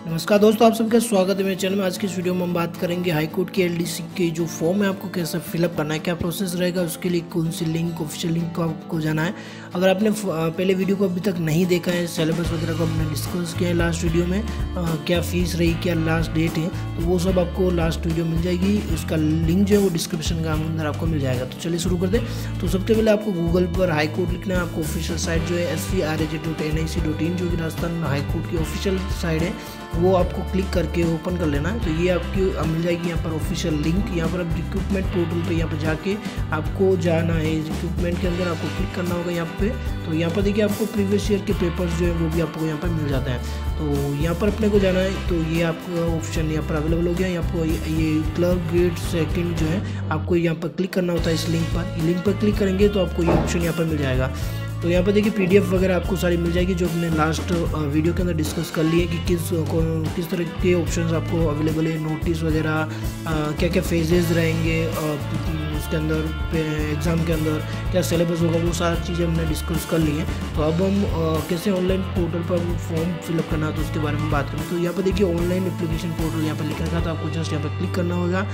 नमस्कार दोस्तों आप सबका स्वागत है मेरे चैनल में। आज की इस वीडियो में हम बात करेंगे हाई कोर्ट की एलडीसी के जो फॉर्म है आपको कैसे फिलअप करना है क्या प्रोसेस रहेगा उसके लिए कौन सी लिंक ऑफिशियल लिंक को आपको जाना है। अगर आपने पहले वीडियो को अभी तक नहीं देखा है सिलेबस वगैरह को हमने डिस्कस किया है लास्ट वीडियो में आ, क्या फ़ीस रही क्या लास्ट डेट है तो वो सब आपको लास्ट वीडियो मिल जाएगी। उसका लिंक जो है वो डिस्क्रिप्शन का अंदर आपको मिल जाएगा। तो चलिए शुरू कर दें तो सबसे पहले आपको गूगल पर हाई कोर्ट लिखना है। आपको ऑफिशियल साइट जो है S C R H dot N I C जो कि राजस्थान हाई कोर्ट की ऑफिशियल साइट है। वो आपको क्लिक करके ओपन कर लेना है तो ये आपकी मिल जाएगी यहाँ पर ऑफिशियल लिंक यहाँ पर आप रिक्रूटमेंट पोर्टल पे यहाँ पर जाके आपको जाना है रिक्रूटमेंट के अंदर आपको क्लिक करना होगा यहाँ पे तो यहाँ पर देखिए आपको प्रीवियस ईयर के पेपर्स जो है वो भी आपको यहाँ पर मिल जाता है तो यहाँ पर अपने को जाना है तो ये आपका ऑप्शन यहाँ पर अवेलेबल हो गया यहाँ पर ये क्लर्क ग्रेड सेकेंड जो है आपको यहाँ पर क्लिक करना होता है इस लिंक पर लिंक पर क्लिक करेंगे तो आपको ये ऑप्शन यहाँ पर मिल जाएगा तो यहाँ पर देखिए पीडीएफ वगैरह आपको सारी मिल जाएगी जो हमने लास्ट वीडियो के अंदर डिस्कस कर लिए कि किस किस तरह के ऑप्शंस आपको अवेलेबल है नोटिस वगैरह क्या क्या फेजेस रहेंगे उसके अंदर एग्ज़ाम के अंदर, क्या सिलेबस होगा, वो सारी चीज़ें हमने डिस्कस कर ली हैं। तो अब हम कैसे ऑनलाइन पोर्टल पर फॉर्म फिलअप करना है तो उसके बारे में बात करें। तो यहाँ पर देखिए ऑनलाइन एप्लीकेशन पोर्टल यहाँ पर लिखा था तो आपको जस्ट यहाँ पर क्लिक करना होगा।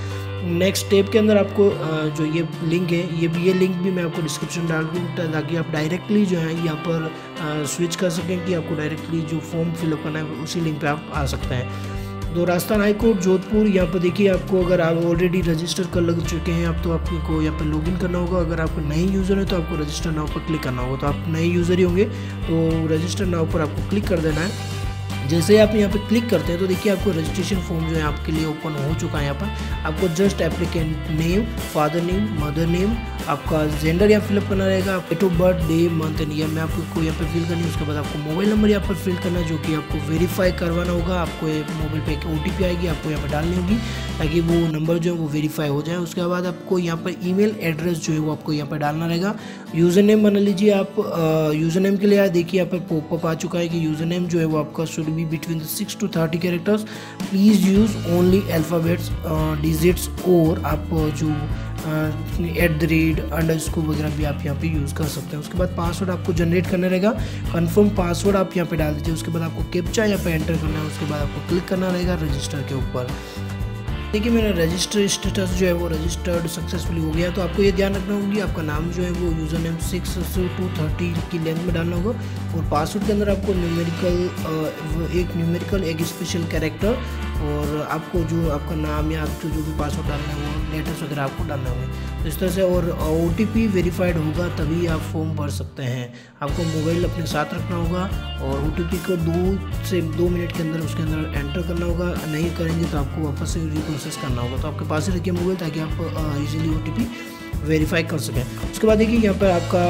नेक्स्ट स्टेप के अंदर आपको जो ये लिंक है, ये भी, ये लिंक भी मैं आपको डिस्क्रिप्शन डाल दूँ ताकि आप डायरेक्टली जो है यहाँ पर स्विच कर सकें कि आपको डायरेक्टली जो फॉर्म फिलअप करना है, उसी लिंक पर आप आ सकते हैं। तो राजस्थान हाई कोर्ट, जोधपुर, यहाँ पर देखिए आपको अगर आप ऑलरेडी रजिस्टर कर लग चुके हैं, आप तो आपको यहाँ पर लॉगिन करना होगा। अगर आपको नए यूज़र है तो आपको रजिस्टर नाव पर क्लिक करना होगा। तो आप नए यूज़र ही होंगे तो रजिस्टर नाव पर आपको क्लिक कर देना है। जैसे आप यहाँ पे क्लिक करते हैं तो देखिए आपको रजिस्ट्रेशन फॉर्म जो है आपके लिए ओपन हो चुका है यहाँ पर। आपको just applicant name father name mother name आपका जेंडर यहाँ फिलअप करना रहेगा date of birth day month and year में आपको यहाँ पे फिल करनी है, उसके बाद आपको मोबाइल नंबर यहाँ पर फिल करना है, जो कि आपको वेरीफाई करवाना होगा। आपको मोबाइल पे एक ओ आएगी, आपको यहाँ पर डालनी होगी, ताकि वो नंबर जो है वो वेरीफाई हो जाए। उसके बाद आपको यहाँ पर ईमेल एड्रेस जो है वो आपको यहाँ पर डालना रहेगा। यूज़र नेम बना लीजिए आप यूज़र नेम के लिए देखिए यहाँ पर पॉपअप आ चुका है कि यूज़र नेम जो है वो आपका should be between the six to thirty characters please use only alphabets digits और आप जो at the rate underscore वगैरह भी आप यहाँ पे यूज़ कर सकते हैं। उसके बाद पासवर्ड आपको जनरेट करना रहेगा। कंफर्म पासवर्ड आप यहाँ पे डाल दीजिए। उसके बाद आपको कैप्चा यहाँ पे एंटर करना है। उसके बाद आपको क्लिक करना रहेगा रजिस्टर के ऊपर। देखिए मेरा रजिस्टर स्टेटस जो है वो रजिस्टर्ड सक्सेसफुली हो गया। तो आपको ये ध्यान रखना होगी आपका नाम जो है वो user name six to thirty की लेंथ में डालना होगा। और पासवर्ड के अंदर आपको न्यूमेरिकल एक न्यूमेरिकल एक स्पेशल कैरेक्टर और आपको जो आपका नाम या आपको जो भी पासवर्ड डालना है, वो लेटर्स वगैरह आपको डालना होंगे। तो इस तरह से और ओ वेरीफाइड होगा, तभी आप फॉर्म भर सकते हैं। आपको मोबाइल अपने साथ रखना होगा और ओटीपी को दो से दो मिनट के अंदर, उसके अंदर एंटर करना होगा। नहीं करेंगे तो आपको वापस से रिप्रोसेस करना होगा। तो आपके पास ही रखिए मोबाइल ताकि आप इजीली ओ वेरीफाई कर सकें। उसके बाद देखिए यहाँ पर आपका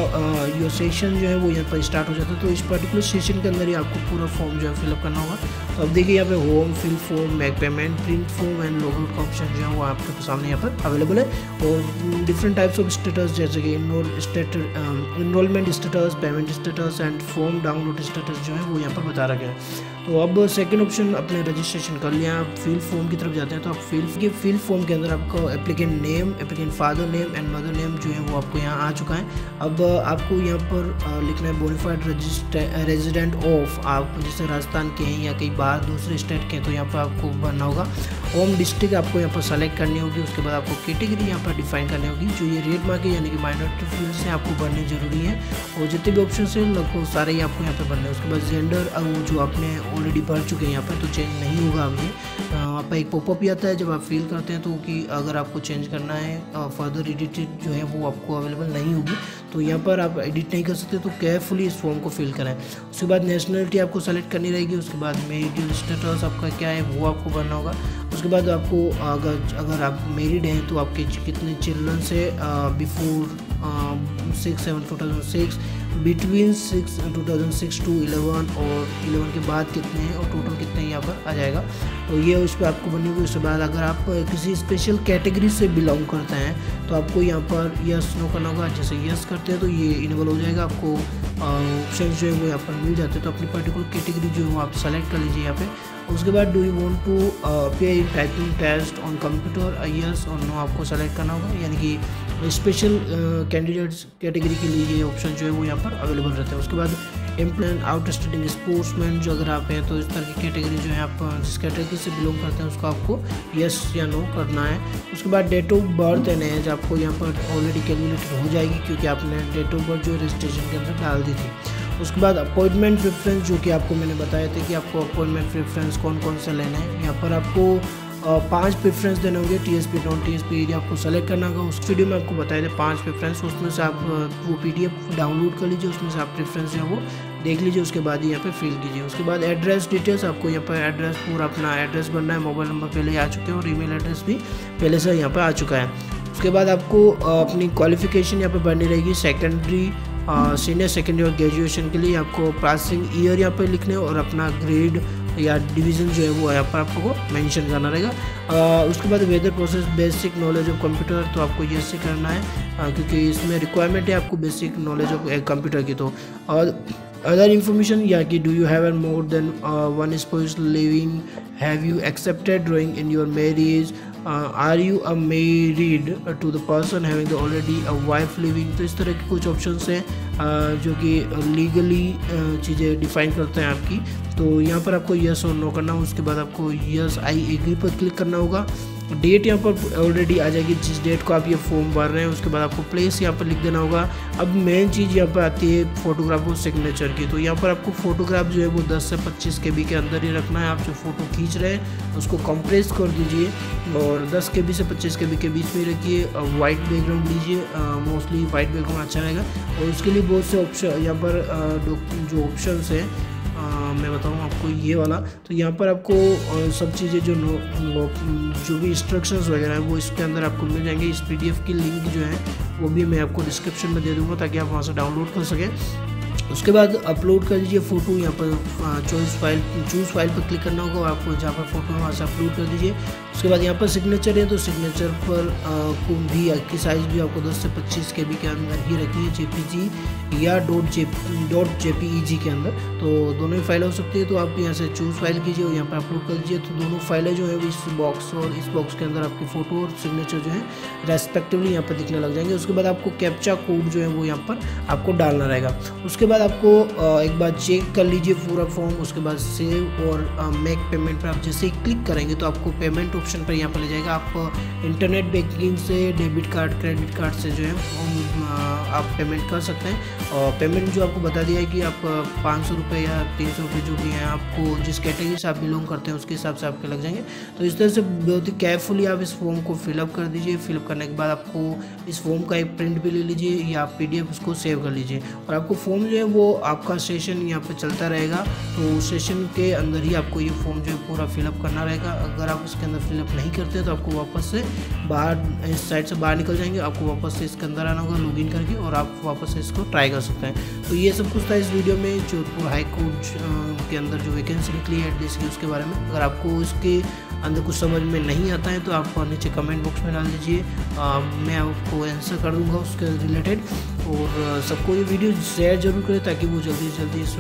यो सेशन जो है वो यहाँ पर स्टार्ट हो जाता है। तो इस पर्टिकुलर सेशन के अंदर ही आपको पूरा फॉर्म जो है फिलअप करना होगा। तो अब देखिए यहाँ पे home fill form make payment print form and logout का ऑप्शन जो है वो आपके सामने यहाँ पर अवेलेबल है। और डिफरेंट टाइप्स ऑफ़ स्टेटस जैसे कि enrolment status payment status and form download status जो है वो यहाँ पर बता रखा है। तो अब सेकेंड ऑप्शन अपने रजिस्ट्रेशन कर लिया। फिल फॉर्म की तरफ़ जाते हैं तो आप फिल के फिल फॉर्म के अंदर आपको applicant name applicant father name and mother name जो है वो आपको यहाँ आ चुका है। अब आपको यहाँ पर लिखना है बोनीफाइड रेजिडेंट ऑफ़ आप जैसे राजस्थान के हैं या कहीं बाहर दूसरे स्टेट के हैं तो यहाँ पर आपको भरना होगा। होम डिस्ट्रिक्ट आपको यहाँ पर सेलेक्ट करनी होगी, उसके बाद आपको कैटेगरी यहाँ पर डिफाइन करनी होगी, जो ये रेड मार्क है, यानी कि माइनॉरिटी फ़ील्ड से आपको भरने ज़रूरी है। और जितने भी ऑप्शन है, लगभग सारे ही आपको यहाँ पर भरने उसके बाद जेंडर जो आपने ऑलरेडी भर चुके हैं यहाँ पर तो चेंज नहीं होगा आपका एक पॉपअप भी आता है, जब आप फिल करते हैं तो कि अगर आपको चेंज करना है फर्दर एडिटेड जो है वो आपको अवेलेबल नहीं होगी तो यहाँ पर आप एडिट नहीं कर सकते तो केयरफुली इस फॉर्म को फिल करें उसके बाद नेशनलिटी आपको सेलेक्ट करनी रहेगी, उसके बाद मेरिडियल स्टेटस आपका क्या है, वो आपको भरना होगा। उसके बाद आपको अगर अगर आप मेरिड हैं तो आपके कितने चिल्ड्रन से before six seven two thousand six between six two thousand six two eleven और इलेवन के बाद कितने हैं और टोटल कितने यहाँ पर आ जाएगा। तो ये उस पर आपको बनी हुई उसके बाद अगर आप किसी स्पेशल कैटेगरी से बिलोंग करते हैं तो आपको यहाँ पर यस नो करना होगा। जैसे यस करते हैं तो ये इनेबल हो जाएगा। आपको ऑप्शन जो है वो यहाँ पर मिल जाते हैं। तो अपनी पर्टिकुलर कैटेगरी जो है वो आप सेलेक्ट कर लीजिए यहाँ पे। उसके बाद do you want to pay typing test on computer yes और नो आपको सेलेक्ट करना होगा। यानी कि स्पेशल कैंडिडेट्स कैटेगरी के लिए ये ऑप्शन जो है वो यहाँ पर अवेलेबल रहता है। उसके बाद एम्प्लॉय आउटस्टैंडिंग स्पोर्ट्समैन जो अगर आप हैं तो इस तरह की कैटेगरी जो है आप जिस कैटेगरी से बिलोंग करते हैं, उसको आपको यस या नो करना है। उसके बाद date of birth and age आपको यहाँ पर ऑलरेडी कैलकुलेटेड हो जाएगी, क्योंकि आपने डेट ऑफ़ बर्थ जो रजिस्ट्रेशन के अंदर डाल दी थी। उसके बाद अपॉइंटमेंट प्रेफरेंस जो कि आपको मैंने बताया था कि आपको अपॉइंटमेंट प्रेफरेंस कौन कौन सा लेना है। यहाँ पर आपको पाँच प्रेफरेंस देने होंगे T S P non T S P area आपको सेलेक्ट करना होगा। उस वीडियो में आपको बताया था पाँच प्रेफरेंस उसमें से आप वो पी डी एफ़ डाउनलोड कर लीजिए, उसमें से आप प्रेफरेंस जो है वो देख लीजिए, उसके बाद यहाँ पे फिल कीजिए। उसके बाद एड्रेस डिटेल्स आपको यहाँ पर एड्रेस पूरा अपना एड्रेस बनना है। मोबाइल नंबर पहले ही आ चुके हैं और ईमेल एड्रेस भी पहले से यहाँ पर आ चुका है। उसके बाद आपको अपनी क्वालिफिकेशन यहाँ पर बननी रहेगी सेकेंडरी सीनियर सेकेंडरी और ग्रेजुएशन के लिए। आपको पासिंग ईयर यहाँ पर लिखने और अपना ग्रेड या डिवीज़न जो है वो यहाँ पर आपको मेंशन करना रहेगा। उसके बाद whether process basic knowledge of computer तो आपको ये से करना है। क्योंकि इसमें रिक्वायरमेंट है आपको बेसिक नॉलेज ऑफ़ कंप्यूटर की तो। और अदर इन्फॉर्मेशन या कि do you have an more than one spouse living have you accepted drawing in your marriage are you a married to the person having already a wife living तो इस तरह के कुछ ऑप्शन हैं। जो कि लीगली चीज़ें डिफाइन करते हैं आपकी। तो यहाँ पर आपको यस और नो करना उसके बाद आपको यस आई एग्री पर क्लिक करना होगा। डेट यहाँ पर ऑलरेडी आ जाएगी, जिस डेट को आप ये फॉर्म भर रहे हैं, उसके बाद आपको प्लेस यहाँ पर लिख देना होगा। अब मेन चीज़ यहाँ पर आती है फोटोग्राफ और सिग्नेचर की। तो यहाँ पर आपको फोटोग्राफ जो है वो 10 से 25 के बी के अंदर ही रखना है। आप जो फ़ोटो खींच रहे हैं, उसको कंप्रेस कर दीजिए और 10 के से 25 के के बीच में रखिए। वाइट बैकग्राउंड लीजिए। मोस्टली वाइट बैकग्राउंड अच्छा रहेगा। और उसके लिए बहुत से ऑप्शन यहाँ पर जो ऑप्शन हैं मैं बताऊँ आपको ये वाला। तो यहाँ पर आपको सब चीज़ें जो जो भी इंस्ट्रक्शंस वगैरह हैं, वो इसके अंदर आपको मिल जाएँगे। इस पीडीएफ की लिंक जो है, वो भी मैं आपको डिस्क्रिप्शन में दे दूँगा, ताकि आप वहाँ से डाउनलोड कर सकें। उसके बाद अपलोड कर दीजिए फ़ोटो यहाँ पर चॉइस फ़ाइल चूज़ फ़ाइल पर क्लिक करना होगा, आपको जहाँ पर फ़ोटो है वहाँ से अपलोड कर दीजिए। उसके बाद यहाँ पर सिग्नेचर है तो सिग्नेचर पर को भी की साइज़ भी आपको 10 से 25 के बी के अंदर ही रखी है जे या डॉट जे डॉट जेपीईजी के अंदर। तो दोनों ही फ़ाइल हो सकती है तो आप यहाँ से चूज़ फ़ाइल कीजिए और यहाँ पर अपलोड कर दीजिए। तो दोनों फाइलें जो है इस बॉक्स और इस बॉक्स के अंदर आपकी फ़ोटो और सिग्नेचर जो है रेस्पेक्टिवली यहाँ पर दिखने लग जाएँगे। उसके बाद आपको कैप्चा कोड जो है वो यहाँ पर आपको डालना रहेगा। उसके बाद आपको एक बार चेक कर लीजिए पूरा फॉर्म उसके बाद सेव और मेक पेमेंट पर आप जैसे ही क्लिक करेंगे तो आपको पेमेंट ऑप्शन पर यहाँ पर ले जाएगा। आप इंटरनेट बैंकिंग से डेबिट कार्ड क्रेडिट कार्ड से जो है आप पेमेंट कर सकते हैं। और पेमेंट जो आपको बता दिया है कि आप पाँच सौ रुपये या तीन सौ रुपये जो भी हैं आपको जिस कैटेगरी से आप बिलोंग करते हैं, उसके हिसाब से आपके लग जाएँगे। तो इस तरह से बहुत ही केयरफुली आप इस फॉर्म को फिलअप कर दीजिए। फिलअप करने के बाद आपको इस फॉर्म का एक प्रिंट भी ले लीजिए या आप पी उसको सेव कर लीजिए। और आपको फॉर्म जो है वो आपका सेशन यहाँ पर चलता रहेगा तो सेशन के अंदर ही आपको ये फॉर्म जो है पूरा फिलअप करना रहेगा। अगर आप उसके अंदर फिलअप नहीं करते तो आपको वापस से बाहर, इस साइड से बाहर निकल जाएँगे, आपको वापस से इसके अंदर आना होगा लॉगिन करके, और आप वापस से इसको ट्राई कर सकते हैं। तो ये सब कुछ था इस वीडियो में, जोधपुर हाई कोर्ट के अंदर जो वैकेंसी निकली है एटलीस्ट की, उसके बारे में। अगर आपको इसके अंदर कुछ समझ में नहीं आता है तो आप नीचे कमेंट बॉक्स में डाल दीजिए। मैं आपको आंसर कर दूँगा उसके रिलेटेड और सबको ये वीडियो शेयर ज़रूर करें ताकि वो जल्दी से जल्दी इस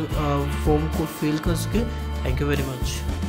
फॉर्म को फिल कर सके। Thank you very much